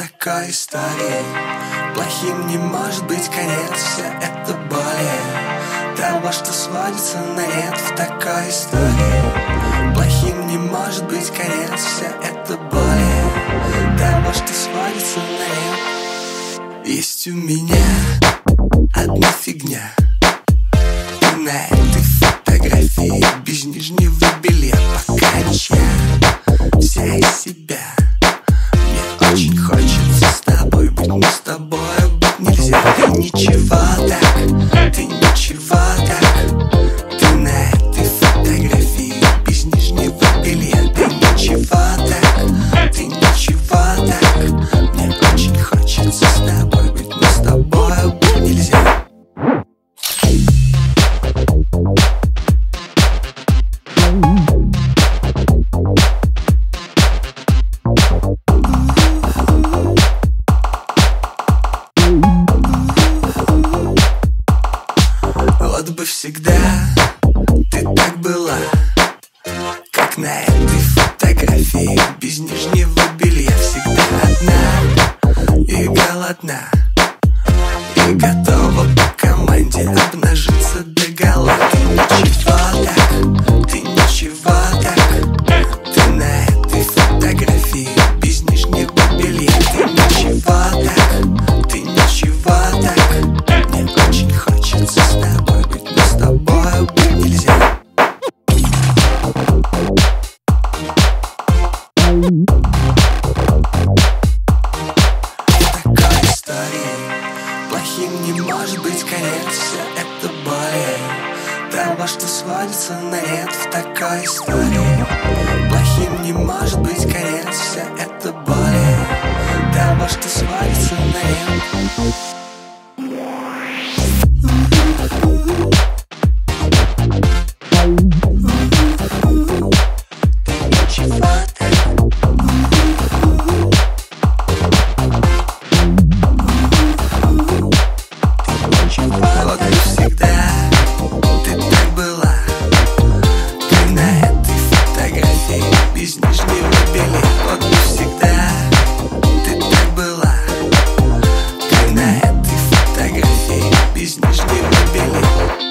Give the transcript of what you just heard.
такой истории Плохим не может быть конец Все это более того, что сводится на нет. В такой истории Плохим не может быть конец Все это более того, что сводится на нет. Есть у меня dak Tinjax il-fadak Вот бы всегда ты так была Как на этой фотографии. Без нижнего белья Всегда одна и голодна может быть конец Все это более того, что сводится на нет В такой истории. Плохим не может быть конец Все это более того, что сводится на нет из нижней мобилы